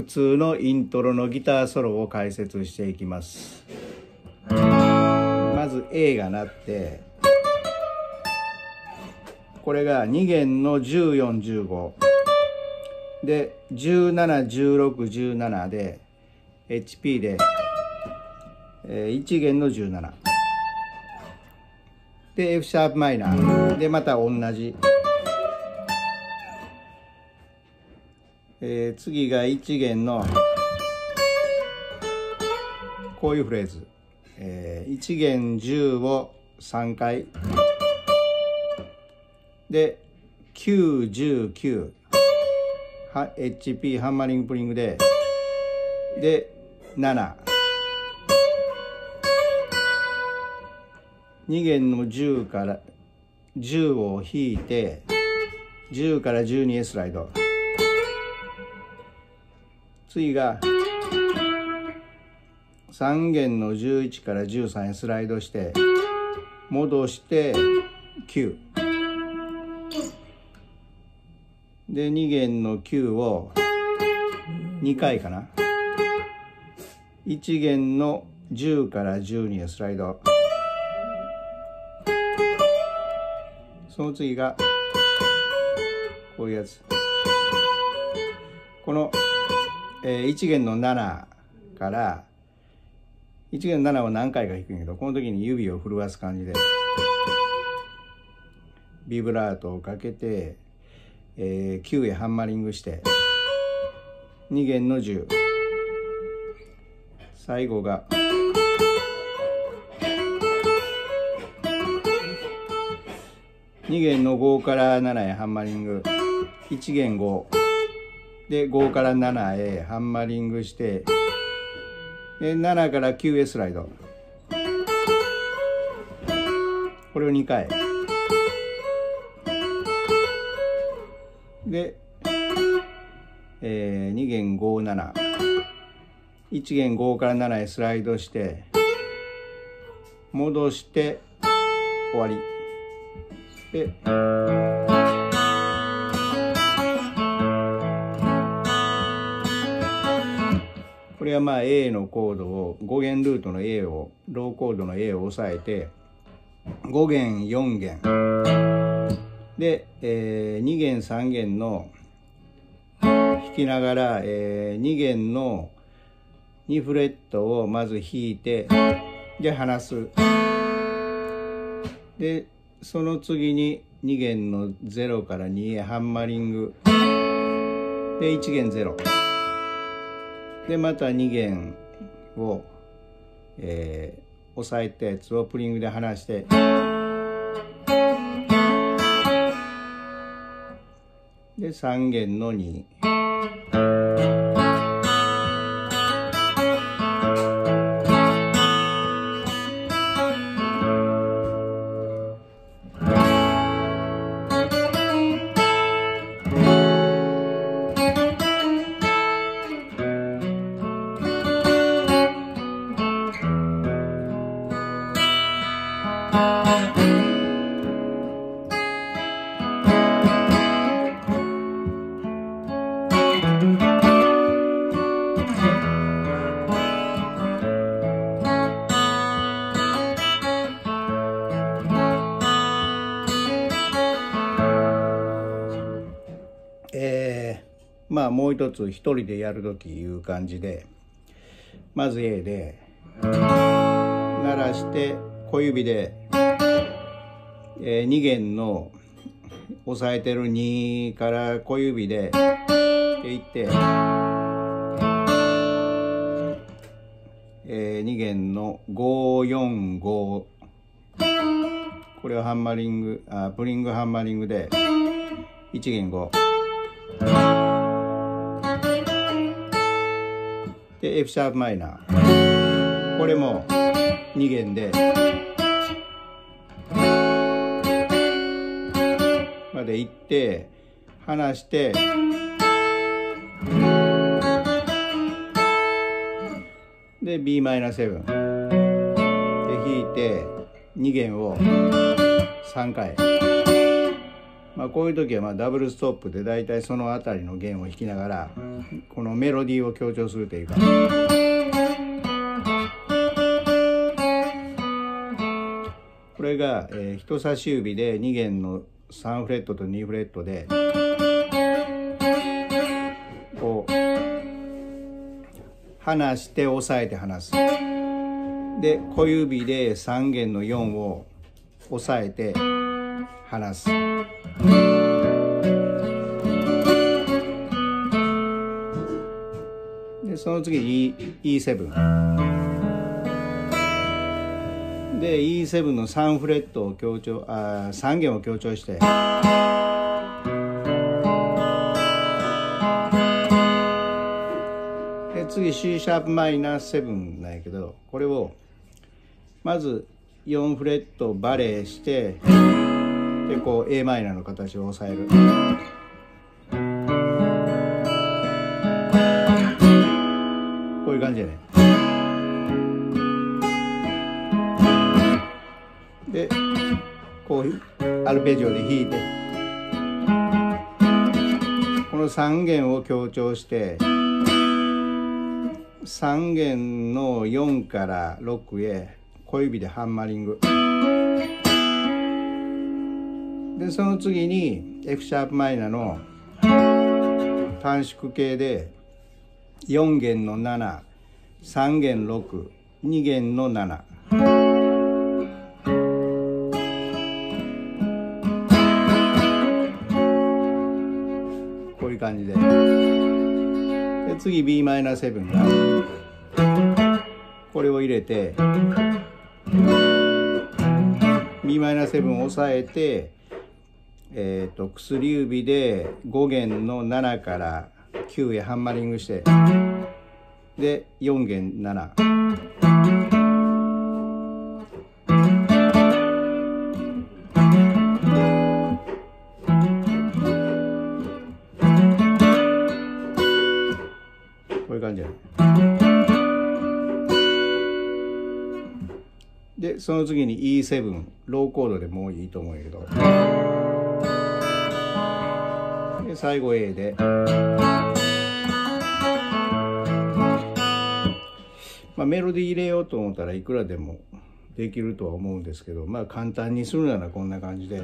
普通のイントロのギターソロを解説していきます。まず A が鳴ってこれが2弦の1415で171617で HP で、え、1弦の17で F シャープマイナーでまた同じ、えー、次が1弦のこういうフレーズ、えー、1弦10を3回。で919 HP ハンマリングプリングで。で7 2弦の10から10を引いて10から12へスライド。次が3弦の11から13へスライドして戻して9で2弦の9を2回かな。1弦の10から12へスライド。その次がこういうやつ。この、えー、1弦の7から1弦の7を何回か弾くんやけどこの時に指を震わす感じでビブラートをかけて、えー、9へハンマリングして2弦の10最後が2弦の5から7へハンマリング。1弦5で5から7へハンマリングしてで7から9へスライド。これを2回。で、えー、2弦57 1弦5から7へスライドして戻して終わり。でれはまあ A のコードを5弦ルートの A をローコードの A を押さえて5弦4弦。で、えー、2弦3弦の弾きながら、えー、2弦の2フレットをまず弾いてで離す。でその次に2弦の0から2へハンマリング。で1弦0でまた2弦を、えー、押さえたやつをプリングで離してで3弦の2まあもう一つ一人でやる時いう感じでまず A で鳴らして小指で、えー、2弦の押さえてる2から小指でっていって、えー、2弦の545これをハンマリングあプリングハンマリングで1弦5。で F シャープマイナーこれも2弦で。までいって離してで b マイナー7で弾いて2弦を3回。まあ、こういう時はまあダブルストップで大体その辺りの弦を弾きながらこのメロディーを強調するというか。これが、えー、人差し指で2弦の3フレットと2フレットでこう離して押さえて離す。で小指で3弦の4を押さえて離す。でその次 E E7 で E7 の3フレットを強調あ3弦を強調してで次 C シャープマイナス7なんやけどこれをまず4フレットバレーしてでこう a マイナーの形を押さえる。こういう感じやね。でこうアルペジオで弾いて。この3弦を強調して3弦の4から6へ小指でハンマリング。でその次に F シャープマイナーの短縮形で4弦の73弦62弦の7感じで。で次 b マイナー7が。これを入れて b マイナー7を押さえてえ、ー、と薬指で5弦の7から9へハンマリングしてで4弦7でその次に E7 ローコードでもういいと思うけどで最後 A で、まあ、メロディー入れようと思ったらいくらでもできるとは思うんですけどまあ簡単にするならこんな感じで。